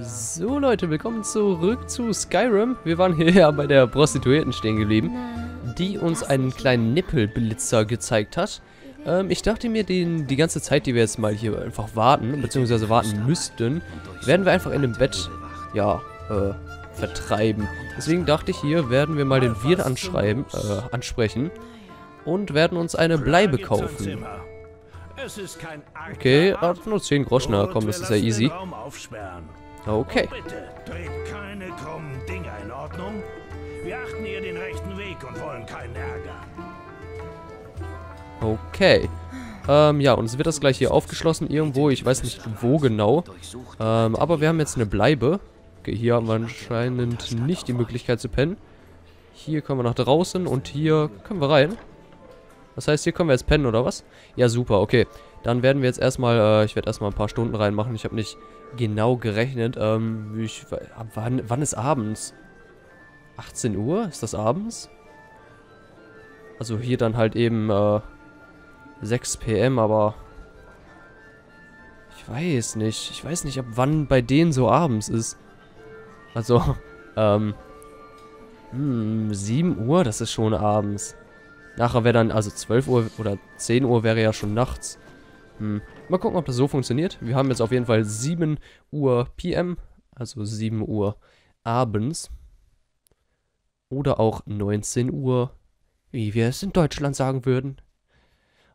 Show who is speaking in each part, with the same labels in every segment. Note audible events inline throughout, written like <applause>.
Speaker 1: So Leute, willkommen zurück zu Skyrim. Wir waren hier <laughs> ja bei der Prostituierten stehen geblieben, die uns einen kleinen Nippelblitzer gezeigt hat. Ähm, ich dachte mir, den, die ganze Zeit, die wir jetzt mal hier einfach warten, beziehungsweise warten müssten, werden wir einfach in dem Bett, ja, äh, vertreiben. Deswegen dachte ich, hier werden wir mal den Wirt anschreiben, äh, ansprechen und werden uns eine Bleibe kaufen. Okay, hat nur 10 Groschen, na komm, das ist ja easy. Okay.
Speaker 2: Bitte, dreht keine krummen Dinger in Ordnung. Wir achten hier den rechten Weg und wollen keinen Ärger.
Speaker 1: Okay. Ähm, ja, uns wird das gleich hier aufgeschlossen irgendwo. Ich weiß nicht wo genau. Ähm, aber wir haben jetzt eine Bleibe. Okay, hier haben wir anscheinend nicht die Möglichkeit zu pennen. Hier können wir nach draußen und hier können wir rein. Das heißt, hier können wir jetzt pennen, oder was? Ja, super, okay. Dann werden wir jetzt erstmal, äh, ich werde erstmal ein paar Stunden reinmachen. Ich habe nicht genau gerechnet. Ähm, ich, wann, wann ist abends? 18 Uhr? Ist das abends? Also hier dann halt eben, äh, 6 PM, aber... Ich weiß nicht. Ich weiß nicht, ab wann bei denen so abends ist. Also, <laughs> ähm... Hm, 7 Uhr, das ist schon abends. Nachher wäre dann, also 12 Uhr oder 10 Uhr wäre ja schon nachts. Hm. Mal gucken, ob das so funktioniert. Wir haben jetzt auf jeden Fall 7 Uhr PM, also 7 Uhr abends. Oder auch 19 Uhr, wie wir es in Deutschland sagen würden.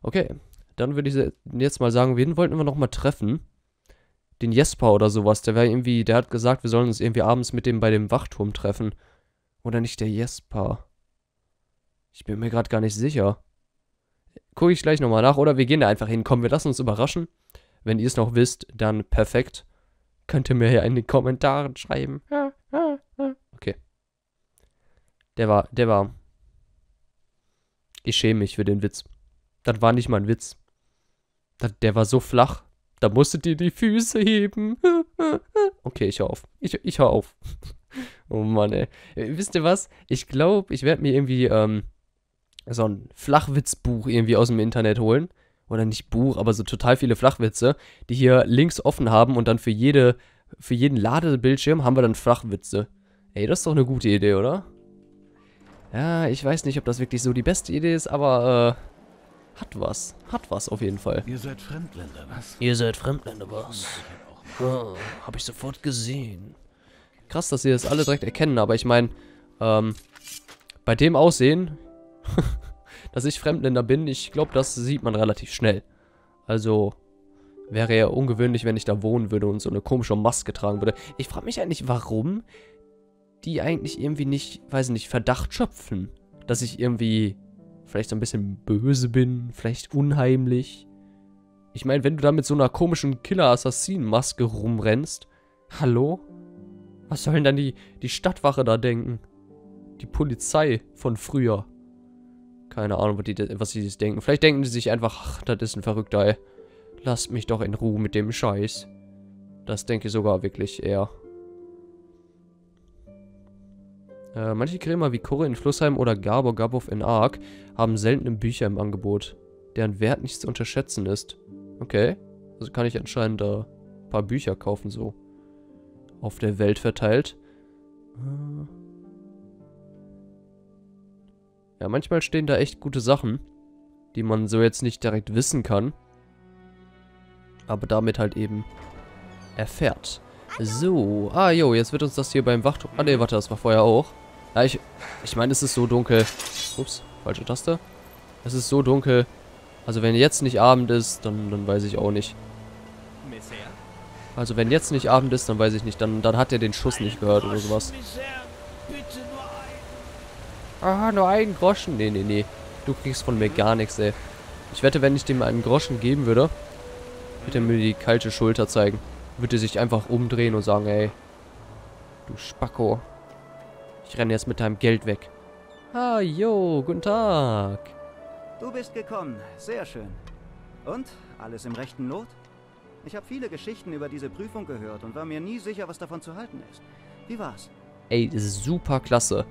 Speaker 1: Okay, dann würde ich jetzt mal sagen, wen wollten wir nochmal treffen? Den Jesper oder sowas, der wäre irgendwie, der hat gesagt, wir sollen uns irgendwie abends mit dem bei dem Wachturm treffen. Oder nicht der Jesper? Ich bin mir gerade gar nicht sicher. Gucke ich gleich nochmal nach. Oder wir gehen da einfach hin. Komm, wir lassen uns überraschen. Wenn ihr es noch wisst, dann perfekt. Könnt ihr mir ja in den Kommentaren schreiben. Okay. Der war, der war. Ich schäme mich für den Witz. Das war nicht mal ein Witz. Das, der war so flach. Da musstet ihr die Füße heben. <laughs> Okay, ich hör auf. Ich, ich hör auf. <laughs> Oh Mann, ey. Wisst ihr was? Ich glaube, ich werde mir irgendwie, ähm, so ein Flachwitzbuch irgendwie aus dem Internet holen. Oder nicht Buch, aber so total viele Flachwitze, die hier links offen haben und dann für jede, für jeden Ladebildschirm haben wir dann Flachwitze. Ey, das ist doch eine gute Idee, oder? Ja, ich weiß nicht, ob das wirklich so die beste Idee ist, aber, äh, hat was. Hat was auf jeden Fall.
Speaker 2: Ihr seid Fremdländer, was?
Speaker 1: Ihr seid Fremdländer, was? Oh, hab ich sofort gesehen. Krass, dass sie das alle direkt erkennen, aber ich meine, ähm, bei dem Aussehen, <laughs> dass ich Fremdländer bin, ich glaube, das sieht man relativ schnell. Also wäre ja ungewöhnlich, wenn ich da wohnen würde und so eine komische Maske tragen würde. Ich frage mich eigentlich, warum die eigentlich irgendwie nicht, weiß ich nicht, Verdacht schöpfen. Dass ich irgendwie vielleicht so ein bisschen böse bin, vielleicht unheimlich. Ich meine, wenn du da mit so einer komischen Killer-Assassinen-Maske rumrennst, hallo? Was sollen dann die, die Stadtwache da denken? Die Polizei von früher. Keine Ahnung, was, die, was sie sich denken. Vielleicht denken sie sich einfach, ach, das ist ein Verrückter, ey. Lasst mich doch in Ruhe mit dem Scheiß. Das denke ich sogar wirklich eher. Äh, manche Krämer wie Kurre in Flussheim oder Gabor Gabov in Ark haben seltene Bücher im Angebot, deren Wert nicht zu unterschätzen ist. Okay. Also kann ich anscheinend äh, ein paar Bücher kaufen, so. Auf der Welt verteilt. Äh. Ja, manchmal stehen da echt gute Sachen, die man so jetzt nicht direkt wissen kann. Aber damit halt eben erfährt. So, ah jo, jetzt wird uns das hier beim Wachturm... Ah ne, warte, das war vorher auch. Ja, ich, ich meine, es ist so dunkel. Ups, falsche Taste. Es ist so dunkel. Also wenn jetzt nicht Abend ist, dann, dann weiß ich auch nicht. Also wenn jetzt nicht Abend ist, dann weiß ich nicht. Dann, dann hat er den Schuss nicht gehört oder sowas. Ah, nur einen Groschen. Nee, nee, nee. Du kriegst von mir gar nichts, ey. Ich wette, wenn ich dem einen Groschen geben würde, würde er mir die kalte Schulter zeigen. Würde sich einfach umdrehen und sagen, ey, du Spacko. Ich renne jetzt mit deinem Geld weg. Ah, jo, guten Tag.
Speaker 3: Du bist gekommen. Sehr schön. Und? Alles im rechten Lot? Ich habe viele Geschichten über diese Prüfung gehört und war mir nie sicher, was davon zu halten ist. Wie war's?
Speaker 1: Ey, super klasse.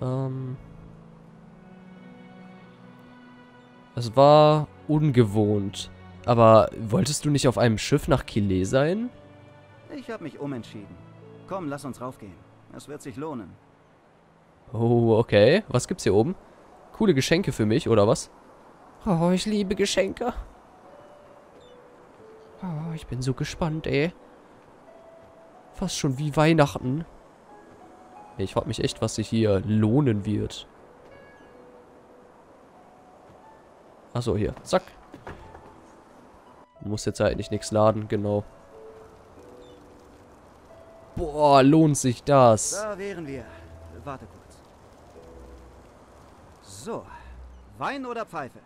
Speaker 1: Ähm. Es war ungewohnt. Aber wolltest du nicht auf einem Schiff nach Kile sein?
Speaker 3: Ich habe mich umentschieden. Komm, lass uns raufgehen. Es wird sich lohnen.
Speaker 1: Oh, okay. Was gibt's hier oben? Coole Geschenke für mich, oder was? Oh, ich liebe Geschenke. Oh, ich bin so gespannt, ey. Fast schon wie Weihnachten. Ich frage mich echt, was sich hier lohnen wird. Achso, hier. Zack. Muss jetzt eigentlich nichts laden, genau. Boah, lohnt sich das.
Speaker 3: Da wären wir. Warte kurz. So. Wein oder Pfeife?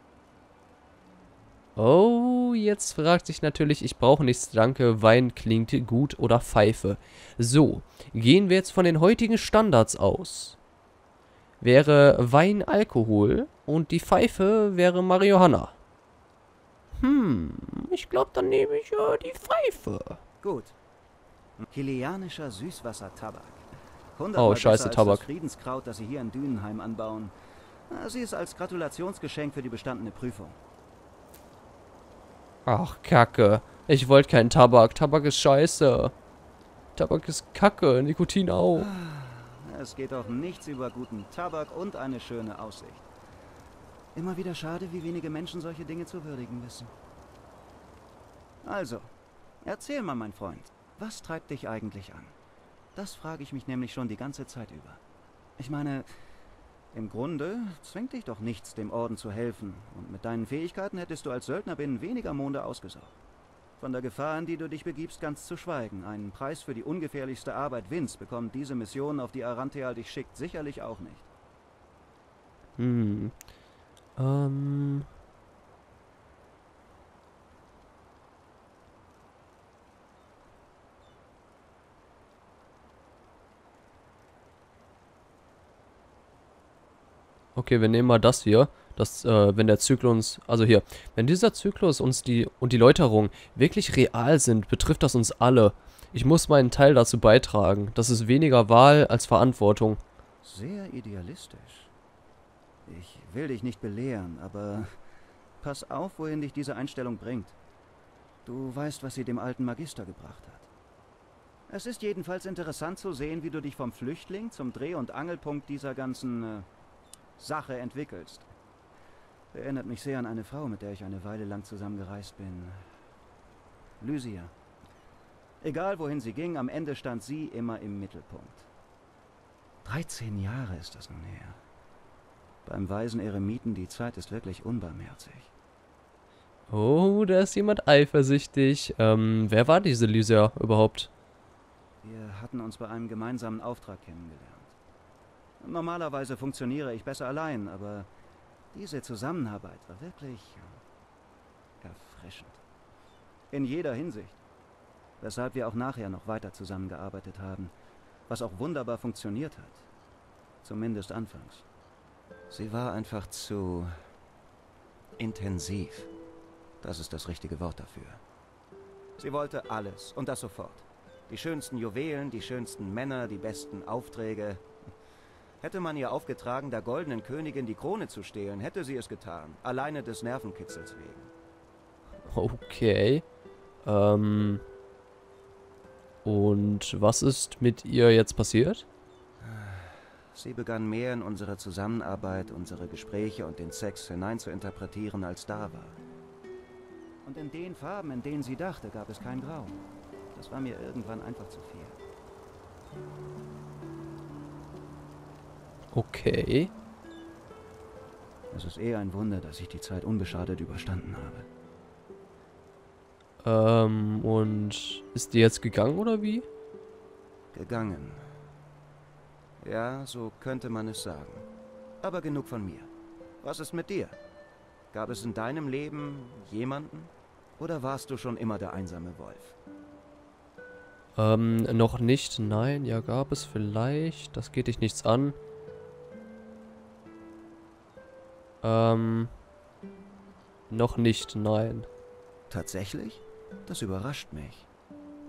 Speaker 1: Oh, jetzt fragt sich natürlich, ich brauche nichts, danke, Wein klingt gut oder Pfeife. So, gehen wir jetzt von den heutigen Standards aus. Wäre Wein Alkohol und die Pfeife wäre Marihuana. Hm, ich glaube, dann nehme ich äh, die Pfeife.
Speaker 3: Gut. Kilianischer Süßwassertabak.
Speaker 1: Oh, scheiße, Tabak.
Speaker 3: Das Friedenskraut, das sie hier in Dünenheim anbauen. Na, Sie ist als Gratulationsgeschenk für die bestandene Prüfung.
Speaker 1: Ach, Kacke. Ich wollte keinen Tabak. Tabak ist scheiße. Tabak ist Kacke. Nikotin auch.
Speaker 3: Es geht auch nichts über guten Tabak und eine schöne Aussicht. Immer wieder schade, wie wenige Menschen solche Dinge zu würdigen wissen. Also, erzähl mal, mein Freund, was treibt dich eigentlich an? Das frage ich mich nämlich schon die ganze Zeit über. Ich meine, im Grunde zwingt dich doch nichts, dem Orden zu helfen, und mit deinen Fähigkeiten hättest du als Söldner binnen weniger Monde ausgesorgt. Von der Gefahr, in die du dich begibst, ganz zu schweigen. Einen Preis für die ungefährlichste Arbeit Vince bekommt diese Mission, auf die Arantheal dich schickt, sicherlich auch nicht.
Speaker 1: Hm. Ähm. Okay, wir nehmen mal das hier. Das, äh, wenn der Zyklus, also hier, wenn dieser Zyklus uns die und die Läuterung wirklich real sind, betrifft das uns alle. Ich muss meinen Teil dazu beitragen. Das ist weniger Wahl als Verantwortung.
Speaker 3: Sehr idealistisch. Ich will dich nicht belehren, aber pass auf, wohin dich diese Einstellung bringt. Du weißt, was sie dem alten Magister gebracht hat. Es ist jedenfalls interessant zu sehen, wie du dich vom Flüchtling zum Dreh- und Angelpunkt dieser ganzen äh, Sache entwickelst. Erinnert mich sehr an eine Frau, mit der ich eine Weile lang zusammengereist bin. Lysia. Egal wohin sie ging, am Ende stand sie immer im Mittelpunkt. 13 Jahre ist das nun her. Beim weisen Eremiten, die Zeit ist wirklich unbarmherzig.
Speaker 1: Oh, da ist jemand eifersüchtig. Ähm, wer war diese Lysia überhaupt?
Speaker 3: Wir hatten uns bei einem gemeinsamen Auftrag kennengelernt. Normalerweise funktioniere ich besser allein, aber diese Zusammenarbeit war wirklich erfrischend. In jeder Hinsicht. Weshalb wir auch nachher noch weiter zusammengearbeitet haben, was auch wunderbar funktioniert hat. Zumindest anfangs. Sie war einfach zu intensiv. Das ist das richtige Wort dafür. Sie wollte alles und das sofort. Die schönsten Juwelen, die schönsten Männer, die besten Aufträge. Hätte man ihr aufgetragen, der goldenen Königin die Krone zu stehlen, hätte sie es getan. Alleine des Nervenkitzels wegen.
Speaker 1: Okay. Ähm. Und was ist mit ihr jetzt passiert?
Speaker 3: Sie begann mehr in unsere Zusammenarbeit, unsere Gespräche und den Sex hineinzuinterpretieren, als da war. Und in den Farben, in denen sie dachte, gab es kein Grau. Das war mir irgendwann einfach zu viel.
Speaker 1: Okay.
Speaker 3: Es ist eher ein Wunder, dass ich die Zeit unbeschadet überstanden habe.
Speaker 1: Ähm, und ist die jetzt gegangen oder wie?
Speaker 3: Gegangen. Ja, so könnte man es sagen. Aber genug von mir. Was ist mit dir? Gab es in deinem Leben jemanden? Oder warst du schon immer der einsame Wolf?
Speaker 1: Ähm, noch nicht, nein. Ja, gab es vielleicht. Das geht dich nichts an. Ähm, noch nicht, nein.
Speaker 3: Tatsächlich? Das überrascht mich.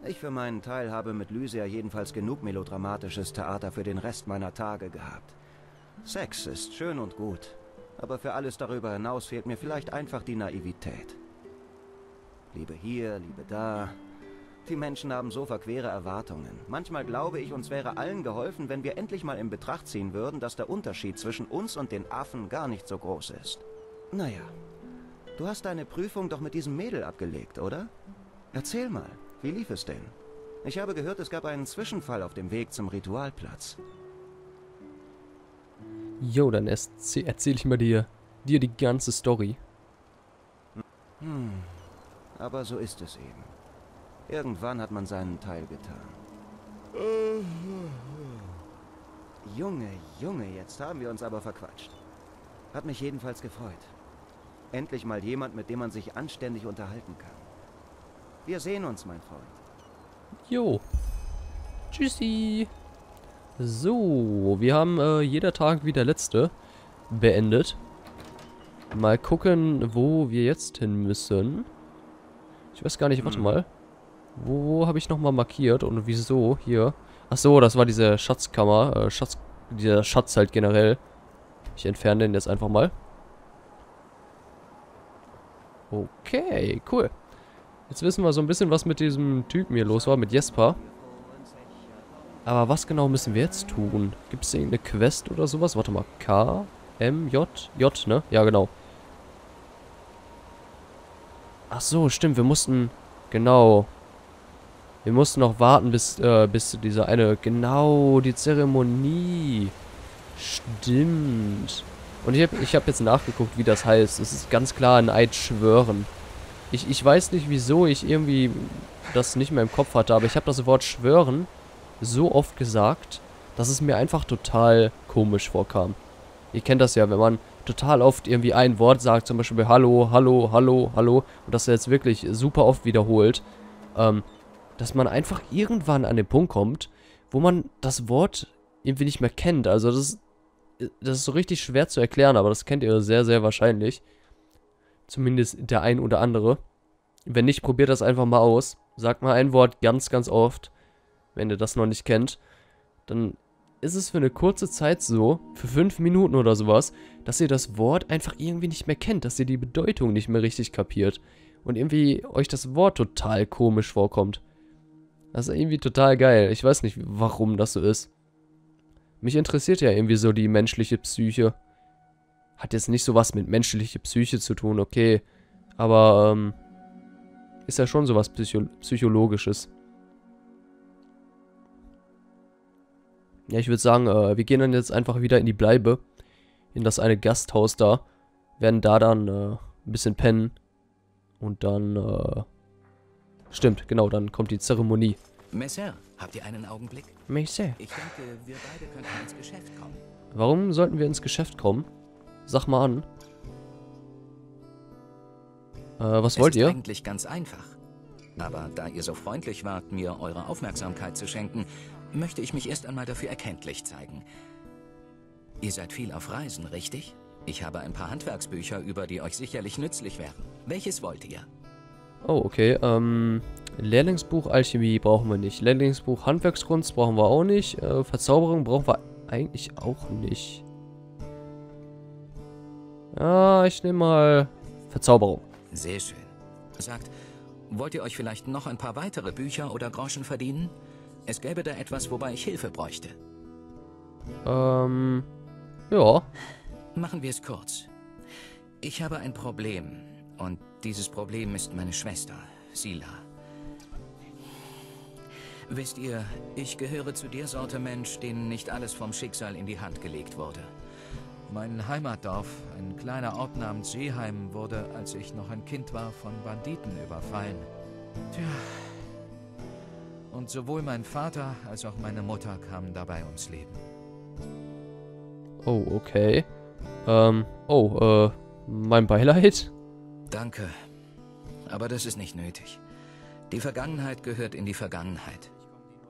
Speaker 3: Ich für meinen Teil habe mit Lysia jedenfalls genug melodramatisches Theater für den Rest meiner Tage gehabt. Sex ist schön und gut, aber für alles darüber hinaus fehlt mir vielleicht einfach die Naivität. Liebe hier, Liebe da, Die Menschen haben so verquere Erwartungen. Manchmal glaube ich, uns wäre allen geholfen, wenn wir endlich mal in Betracht ziehen würden, dass der Unterschied zwischen uns und den Affen gar nicht so groß ist. Naja, du hast deine Prüfung doch mit diesem Mädel abgelegt, oder? Erzähl mal, wie lief es denn? Ich habe gehört, es gab einen Zwischenfall auf dem Weg zum Ritualplatz.
Speaker 1: Jo, dann erzähle erzähl ich mal dir, dir die ganze Story.
Speaker 3: Hm, aber so ist es eben. Irgendwann hat man seinen Teil getan. Junge, Junge, jetzt haben wir uns aber verquatscht. Hat mich jedenfalls gefreut. Endlich mal jemand, mit dem man sich anständig unterhalten kann. Wir sehen uns, mein Freund.
Speaker 1: Jo. Tschüssi. So, wir haben äh, jeder Tag wie der letzte beendet. Mal gucken, wo wir jetzt hin müssen. Ich weiß gar nicht, warte
Speaker 3: Hm.
Speaker 1: mal. Wo, habe ich nochmal markiert und wieso? Hier. Ach so, das war diese Schatzkammer. Äh, Schatz, dieser Schatz halt generell. Ich entferne den jetzt einfach mal. Okay, cool. Jetzt wissen wir so ein bisschen, was mit diesem Typen hier los war, mit Jesper. Aber was genau müssen wir jetzt tun? Gibt es irgendeine Quest oder sowas? Warte mal. K, M, J? J, ne? Ja, genau. Ach so, stimmt. Wir mussten... Genau. Wir mussten noch warten, bis, äh, bis dieser eine... Genau, die Zeremonie. Stimmt. Und ich habe ich hab jetzt nachgeguckt, wie das heißt. Es ist ganz klar ein Eid schwören. Ich, ich weiß nicht, wieso ich irgendwie das nicht mehr im Kopf hatte, aber ich habe das Wort schwören so oft gesagt, dass es mir einfach total komisch vorkam. Ihr kennt das ja, wenn man total oft irgendwie ein Wort sagt, zum Beispiel Hallo, Hallo, Hallo, Hallo, und das jetzt wirklich super oft wiederholt, ähm, dass man einfach irgendwann an den Punkt kommt, wo man das Wort irgendwie nicht mehr kennt. Also das ist, das ist so richtig schwer zu erklären, aber das kennt ihr sehr, sehr wahrscheinlich. Zumindest der ein oder andere. Wenn nicht, probiert das einfach mal aus. Sagt mal ein Wort ganz, ganz oft wenn ihr das noch nicht kennt, dann ist es für eine kurze Zeit so, für fünf Minuten oder sowas, dass ihr das Wort einfach irgendwie nicht mehr kennt, dass ihr die Bedeutung nicht mehr richtig kapiert und irgendwie euch das Wort total komisch vorkommt. Das ist irgendwie total geil. Ich weiß nicht, warum das so ist. Mich interessiert ja irgendwie so die menschliche Psyche. Hat jetzt nicht so was mit menschlicher Psyche zu tun, okay. Aber, ähm, ist ja schon sowas Psycho Psychologisches. Ja, ich würde sagen, äh, wir gehen dann jetzt einfach wieder in die Bleibe. In das eine Gasthaus da. Werden da dann äh, ein bisschen pennen. Und dann, äh, Stimmt, genau, dann kommt die Zeremonie.
Speaker 4: Messer, habt ihr einen Augenblick?
Speaker 1: Messer.
Speaker 4: Ich denke, wir beide könnten ins Geschäft kommen.
Speaker 1: Warum sollten wir ins Geschäft kommen? Sag mal an. Äh, was
Speaker 4: es
Speaker 1: wollt
Speaker 4: ist
Speaker 1: ihr?
Speaker 4: eigentlich ganz einfach. Aber da ihr so freundlich wart, mir eure Aufmerksamkeit zu schenken, möchte ich mich erst einmal dafür erkenntlich zeigen. Ihr seid viel auf Reisen, richtig? Ich habe ein paar Handwerksbücher über, die euch sicherlich nützlich wären. Welches wollt ihr?
Speaker 1: Oh, okay. Ähm, Lehrlingsbuch Alchemie brauchen wir nicht. Lehrlingsbuch Handwerkskunst brauchen wir auch nicht. Äh, Verzauberung brauchen wir eigentlich auch nicht. Ja, ich nehme mal Verzauberung.
Speaker 4: Sehr schön. Sagt, wollt ihr euch vielleicht noch ein paar weitere Bücher oder Groschen verdienen? Es gäbe da etwas, wobei ich Hilfe bräuchte.
Speaker 1: Ähm, ja.
Speaker 4: Machen wir es kurz. Ich habe ein Problem. Und dieses Problem ist meine Schwester, Sila. Wisst ihr, ich gehöre zu der Sorte Mensch, denen nicht alles vom Schicksal in die Hand gelegt wurde.
Speaker 5: Mein Heimatdorf, ein kleiner Ort namens Seeheim, wurde, als ich noch ein Kind war, von Banditen überfallen. Tja. Und sowohl mein Vater als auch meine Mutter kamen dabei ums Leben.
Speaker 1: Oh, okay. Ähm, oh, äh, mein Beileid?
Speaker 4: Danke. Aber das ist nicht nötig. Die Vergangenheit gehört in die Vergangenheit.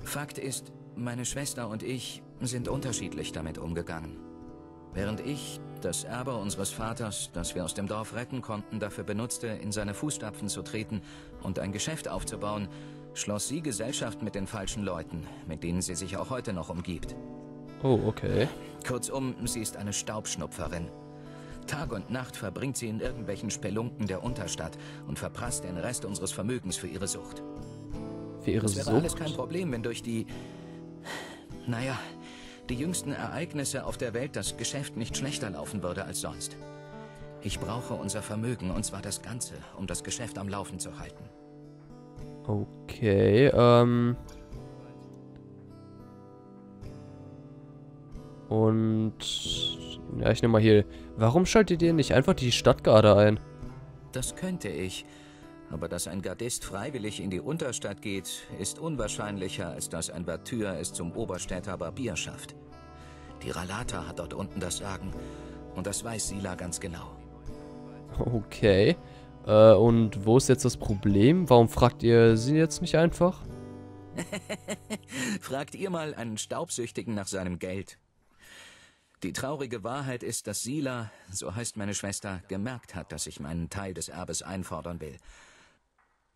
Speaker 4: Fakt ist, meine Schwester und ich sind unterschiedlich damit umgegangen. Während ich das Erbe unseres Vaters, das wir aus dem Dorf retten konnten, dafür benutzte, in seine Fußstapfen zu treten und ein Geschäft aufzubauen, schloss sie Gesellschaft mit den falschen Leuten, mit denen sie sich auch heute noch umgibt.
Speaker 1: Oh, okay.
Speaker 4: Kurzum, sie ist eine Staubschnupferin. Tag und Nacht verbringt sie in irgendwelchen Spelunken der Unterstadt und verprasst den Rest unseres Vermögens für ihre Sucht.
Speaker 1: Für ihre
Speaker 4: Das wäre
Speaker 1: Sucht?
Speaker 4: alles kein Problem, wenn durch die... Naja, die jüngsten Ereignisse auf der Welt das Geschäft nicht schlechter laufen würde als sonst. Ich brauche unser Vermögen, und zwar das Ganze, um das Geschäft am Laufen zu halten.
Speaker 1: Okay, ähm. Und. Ja, ich nehme mal hier. Warum schaltet ihr nicht einfach die Stadtgarde ein?
Speaker 4: Das könnte ich. Aber dass ein Gardist freiwillig in die Unterstadt geht, ist unwahrscheinlicher, als dass ein Batür es zum Oberstädter Barbier schafft. Die Ralata hat dort unten das Sagen. Und das weiß Sila ganz genau.
Speaker 1: Okay. Äh, und wo ist jetzt das Problem? Warum fragt ihr sie jetzt nicht einfach? <laughs>
Speaker 4: Fragt ihr mal einen Staubsüchtigen nach seinem Geld. Die traurige Wahrheit ist, dass Sila, so heißt meine Schwester, gemerkt hat, dass ich meinen Teil des Erbes einfordern will.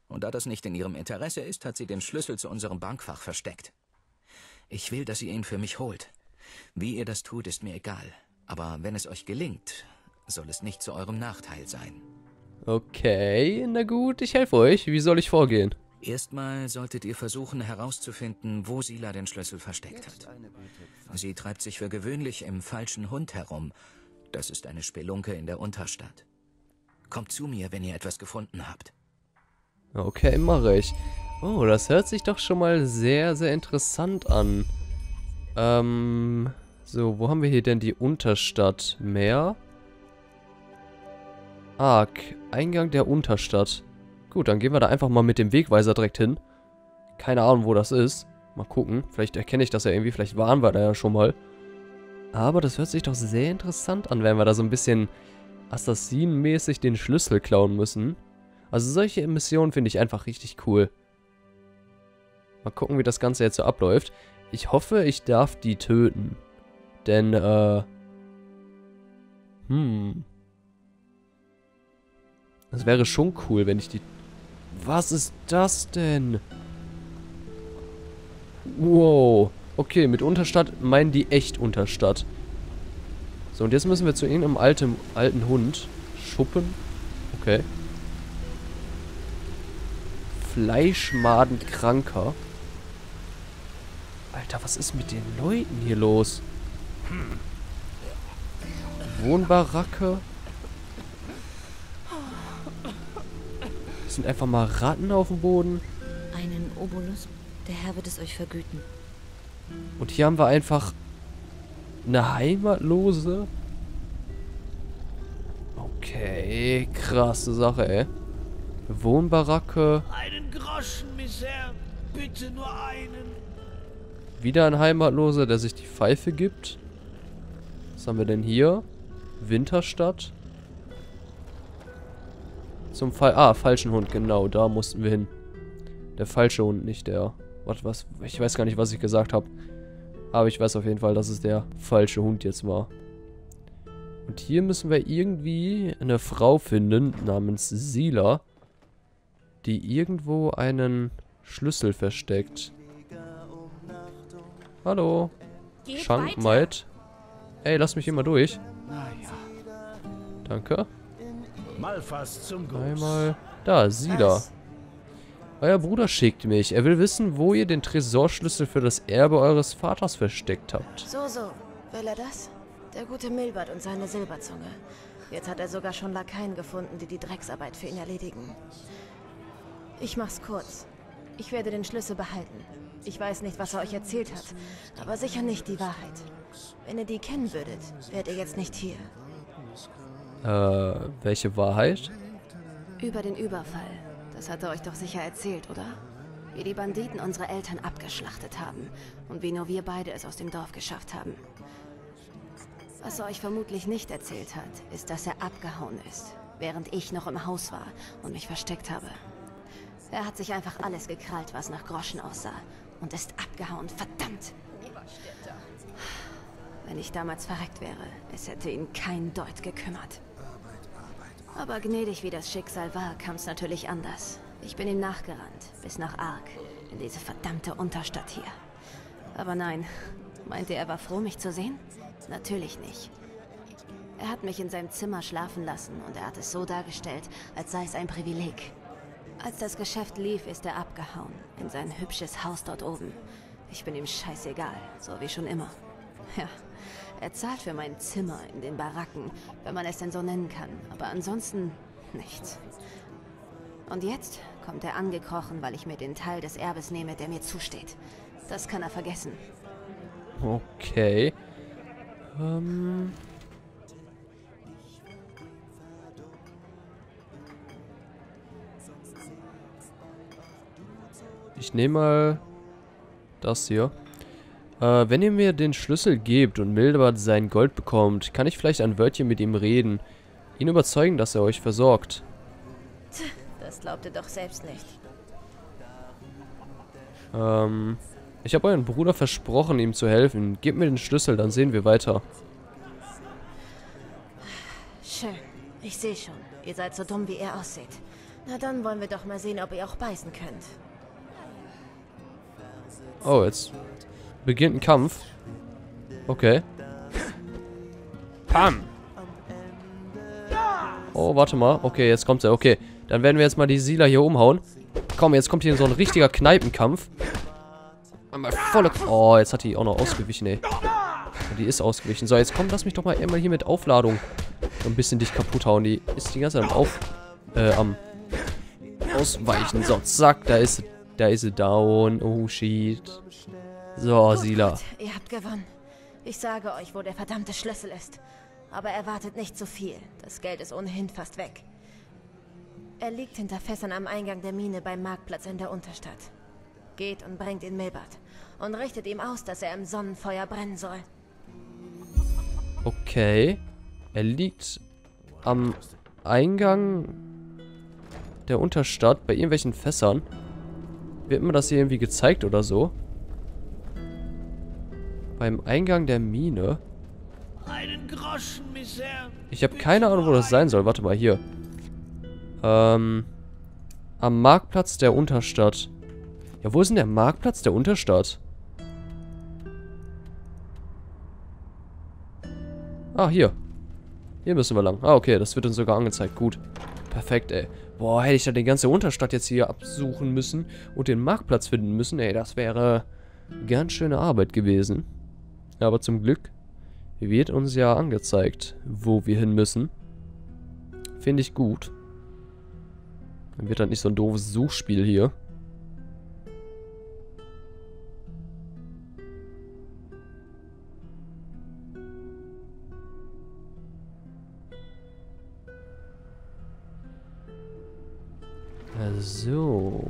Speaker 4: Und da das nicht in ihrem Interesse ist, hat sie den Schlüssel zu unserem Bankfach versteckt. Ich will, dass ihr ihn für mich holt. Wie ihr das tut, ist mir egal. Aber wenn es euch gelingt, soll es nicht zu eurem Nachteil sein.
Speaker 1: Okay, na gut, ich helfe euch. Wie soll ich vorgehen?
Speaker 4: Erstmal solltet ihr versuchen herauszufinden, wo Sila den Schlüssel versteckt hat. Sie treibt sich für gewöhnlich im falschen Hund herum. Das ist eine Spelunke in der Unterstadt. Kommt zu mir, wenn ihr etwas gefunden habt.
Speaker 1: Okay, mache ich. Oh, das hört sich doch schon mal sehr, sehr interessant an. Ähm, so, wo haben wir hier denn die Unterstadt? Meer? Ah, K- Eingang der Unterstadt. Gut, dann gehen wir da einfach mal mit dem Wegweiser direkt hin. Keine Ahnung, wo das ist. Mal gucken. Vielleicht erkenne ich das ja irgendwie. Vielleicht waren wir da ja schon mal. Aber das hört sich doch sehr interessant an, wenn wir da so ein bisschen assassinenmäßig den Schlüssel klauen müssen. Also solche Missionen finde ich einfach richtig cool. Mal gucken, wie das Ganze jetzt so abläuft. Ich hoffe, ich darf die töten. Denn, äh... Hm. Das wäre schon cool, wenn ich die... Was ist das denn? Wow. Okay, mit Unterstadt meinen die echt Unterstadt. So, und jetzt müssen wir zu irgendeinem alten, alten Hund. Schuppen. Okay. Fleischmadenkranker. Alter, was ist mit den Leuten hier los? Wohnbaracke. Sind einfach mal Ratten auf dem Boden.
Speaker 6: Einen Obolus, der Herr wird es euch vergüten.
Speaker 1: Und hier haben wir einfach eine Heimatlose. Okay, krasse Sache, ey. Wohnbaracke.
Speaker 2: Einen Groschen, Misère. Bitte nur einen.
Speaker 1: Wieder ein Heimatloser, der sich die Pfeife gibt. Was haben wir denn hier? Winterstadt. Zum Fall. Ah, falschen Hund, genau, da mussten wir hin. Der falsche Hund, nicht der. Was, was? Ich weiß gar nicht, was ich gesagt habe. Aber ich weiß auf jeden Fall, dass es der falsche Hund jetzt war. Und hier müssen wir irgendwie eine Frau finden, namens Sila, die irgendwo einen Schlüssel versteckt. Hallo.
Speaker 6: Geht
Speaker 1: Schankmaid. Ey, lass mich hier mal durch. Danke.
Speaker 2: Malfas zum Gruß.
Speaker 1: Einmal. Da, Sila. Euer Bruder schickt mich. Er will wissen, wo ihr den Tresorschlüssel für das Erbe eures Vaters versteckt habt.
Speaker 6: So, so. Will er das? Der gute Milbert und seine Silberzunge. Jetzt hat er sogar schon Lakaien gefunden, die die Drecksarbeit für ihn erledigen. Ich mach's kurz. Ich werde den Schlüssel behalten. Ich weiß nicht, was er euch erzählt hat, aber sicher nicht die Wahrheit. Wenn ihr die kennen würdet, wärt ihr jetzt nicht hier.
Speaker 1: Äh, welche Wahrheit?
Speaker 6: Über den Überfall. Das hat er euch doch sicher erzählt, oder? Wie die Banditen unsere Eltern abgeschlachtet haben und wie nur wir beide es aus dem Dorf geschafft haben. Was er euch vermutlich nicht erzählt hat, ist, dass er abgehauen ist, während ich noch im Haus war und mich versteckt habe. Er hat sich einfach alles gekrallt, was nach Groschen aussah und ist abgehauen, verdammt! Wenn ich damals verreckt wäre, es hätte ihn kein Deut gekümmert. Aber gnädig wie das Schicksal war, kam es natürlich anders. Ich bin ihm nachgerannt, bis nach Ark, in diese verdammte Unterstadt hier. Aber nein, meinte er, war froh, mich zu sehen? Natürlich nicht. Er hat mich in seinem Zimmer schlafen lassen und er hat es so dargestellt, als sei es ein Privileg. Als das Geschäft lief, ist er abgehauen. In sein hübsches Haus dort oben. Ich bin ihm scheißegal, so wie schon immer. Ja, er zahlt für mein Zimmer in den Baracken, wenn man es denn so nennen kann. Aber ansonsten nichts. Und jetzt kommt er angekrochen, weil ich mir den Teil des Erbes nehme, der mir zusteht. Das kann er vergessen.
Speaker 1: Okay. Ähm. Ich nehme mal das hier. Äh, wenn ihr mir den Schlüssel gebt und Mildred sein Gold bekommt, kann ich vielleicht ein Wörtchen mit ihm reden. Ihn überzeugen, dass er euch versorgt.
Speaker 6: Das glaubt ihr doch selbst nicht.
Speaker 1: Ähm, ich habe euren Bruder versprochen, ihm zu helfen. Gebt mir den Schlüssel, dann sehen wir weiter.
Speaker 6: Schön. Ich sehe schon. Ihr seid so dumm, wie ihr aussieht. Na dann wollen wir doch mal sehen, ob ihr auch beißen könnt.
Speaker 1: Oh, jetzt beginnt ein Kampf. Okay. Pam! Oh, warte mal. Okay, jetzt kommt er. Okay, dann werden wir jetzt mal die Sila hier umhauen. Komm, jetzt kommt hier so ein richtiger Kneipenkampf. Einmal volle... Oh, jetzt hat die auch noch ausgewichen, ey. Die ist ausgewichen. So, jetzt komm, lass mich doch mal einmal hier mit Aufladung so ein bisschen dich kaputt hauen. Die ist die ganze Zeit am Auf... Äh, am... Ausweichen. So, zack, da ist sie. Da ist sie down. Oh, shit. So,
Speaker 6: Gut,
Speaker 1: Sila.
Speaker 6: gut, Ihr habt gewonnen. Ich sage euch, wo der verdammte Schlüssel ist. Aber erwartet nicht zu viel. Das Geld ist ohnehin fast weg. Er liegt hinter Fässern am Eingang der Mine beim Marktplatz in der Unterstadt. Geht und bringt ihn Milbert. Und richtet ihm aus, dass er im Sonnenfeuer brennen soll.
Speaker 1: Okay. Er liegt am Eingang der Unterstadt bei irgendwelchen Fässern. Wird mir das hier irgendwie gezeigt oder so? Beim Eingang der Mine.
Speaker 2: Einen Groschen, Misère.
Speaker 1: Ich habe keine Ahnung, wo das sein soll. Warte mal, hier. Ähm. Am Marktplatz der Unterstadt. Ja, wo ist denn der Marktplatz der Unterstadt? Ah, hier. Hier müssen wir lang. Ah, okay, das wird uns sogar angezeigt. Gut. Perfekt, ey. Boah, hätte ich da die ganze Unterstadt jetzt hier absuchen müssen und den Marktplatz finden müssen. Ey, das wäre ganz schöne Arbeit gewesen. Aber zum Glück wird uns ja angezeigt, wo wir hin müssen. Finde ich gut. Dann wird dann nicht so ein doofes Suchspiel hier. So.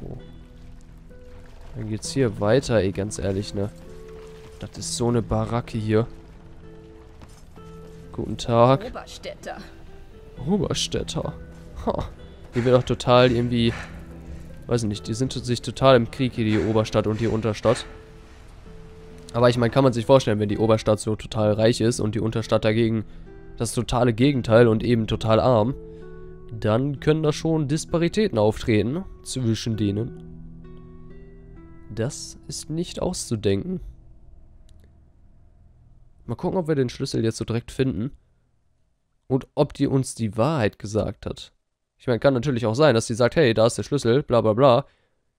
Speaker 1: Dann geht's hier weiter, ey, ganz ehrlich, ne? Das ist so eine Baracke hier. Guten Tag.
Speaker 6: Oberstädter.
Speaker 1: Oberstädter. Ha. Die wird auch total irgendwie... Weiß ich nicht, die sind sich total im Krieg hier, die Oberstadt und die Unterstadt. Aber ich meine, kann man sich vorstellen, wenn die Oberstadt so total reich ist und die Unterstadt dagegen das totale Gegenteil und eben total arm, dann können da schon Disparitäten auftreten zwischen denen. Das ist nicht auszudenken. Mal gucken, ob wir den Schlüssel jetzt so direkt finden. Und ob die uns die Wahrheit gesagt hat. Ich meine, kann natürlich auch sein, dass sie sagt, hey, da ist der Schlüssel, bla bla bla.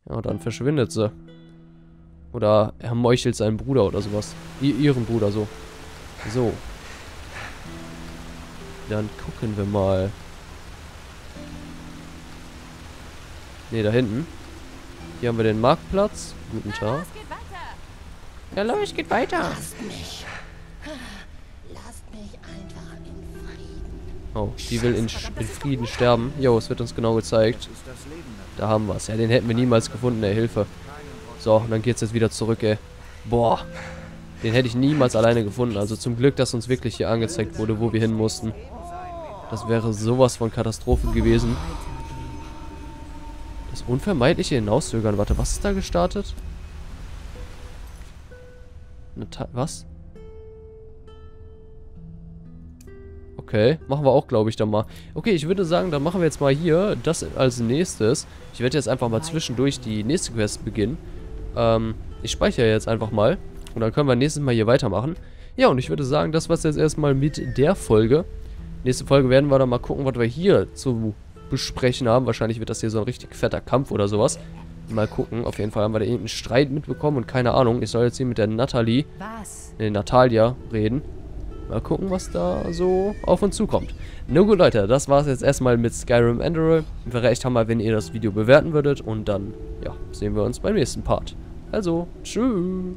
Speaker 1: Ja, und dann verschwindet sie. Oder er meuchelt seinen Bruder oder sowas. I ihren Bruder so. So. Dann gucken wir mal. Ne, da hinten. Hier haben wir den Marktplatz. Guten Tag. Ja, los, geht weiter.
Speaker 7: Lasst mich. Lasst
Speaker 1: Oh, die will in, in Frieden sterben. Jo, es wird uns genau gezeigt. Da haben wir es. Ja, den hätten wir niemals gefunden, ey, Hilfe. So, und dann geht's jetzt wieder zurück, ey. Boah. Den hätte ich niemals alleine gefunden. Also zum Glück, dass uns wirklich hier angezeigt wurde, wo wir hin mussten. Das wäre sowas von Katastrophe gewesen. Das unvermeidliche Hinauszögern. Warte, was ist da gestartet? Ta was? Okay, machen wir auch, glaube ich, dann mal. Okay, ich würde sagen, dann machen wir jetzt mal hier das als nächstes. Ich werde jetzt einfach mal zwischendurch die nächste Quest beginnen. Ähm, ich speichere jetzt einfach mal. Und dann können wir nächstes Mal hier weitermachen. Ja, und ich würde sagen, das war's jetzt erstmal mit der Folge. Nächste Folge werden wir dann mal gucken, was wir hier zu besprechen haben. Wahrscheinlich wird das hier so ein richtig fetter Kampf oder sowas. Mal gucken. Auf jeden Fall haben wir da irgendeinen Streit mitbekommen und keine Ahnung. Ich soll jetzt hier mit der Natalie,
Speaker 6: Was?
Speaker 1: ne, Natalia reden. Mal gucken, was da so auf uns zukommt. Nur gut, Leute, das war es jetzt erstmal mit Skyrim Enderal. Wäre echt hammer, wenn ihr das Video bewerten würdet. Und dann, ja, sehen wir uns beim nächsten Part. Also, tschüss.